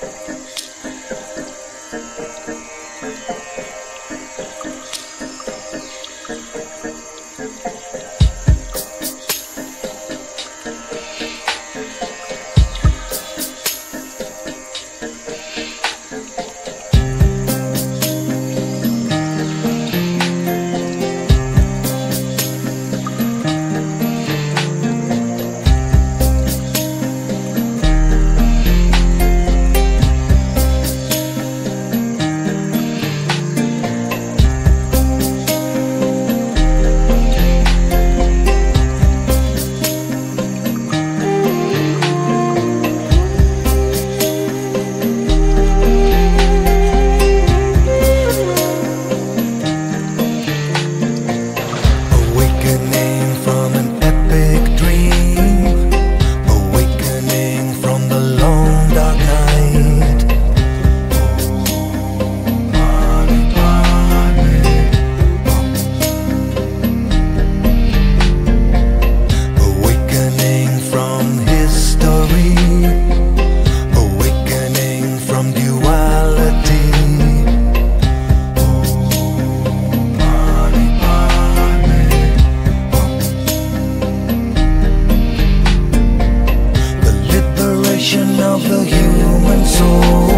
Bye. foundation of the human soul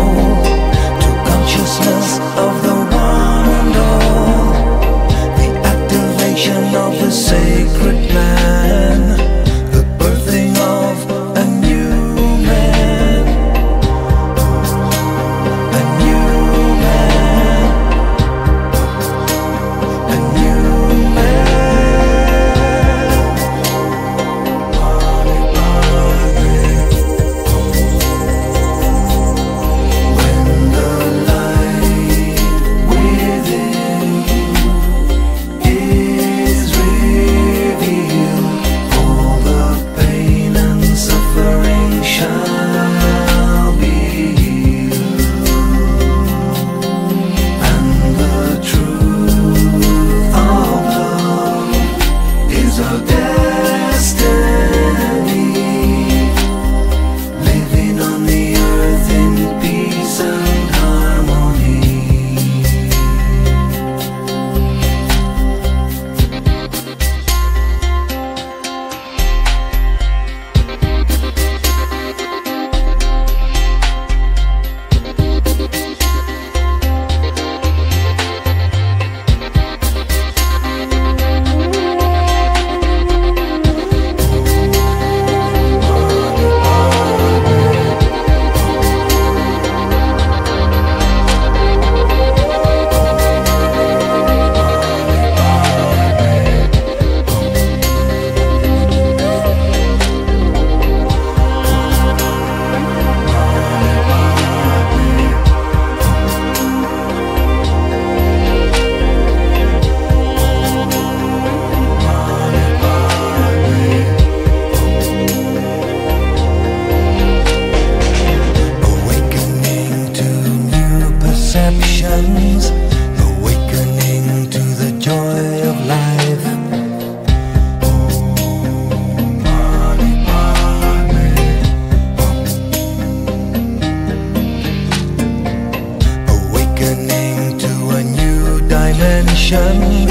ascension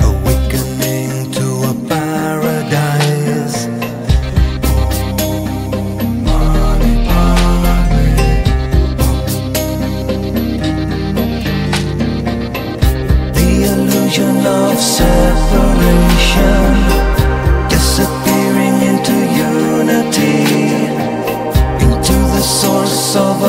Awakening to a paradise. Oh, The illusion of separation Disappearing into unity Into the source of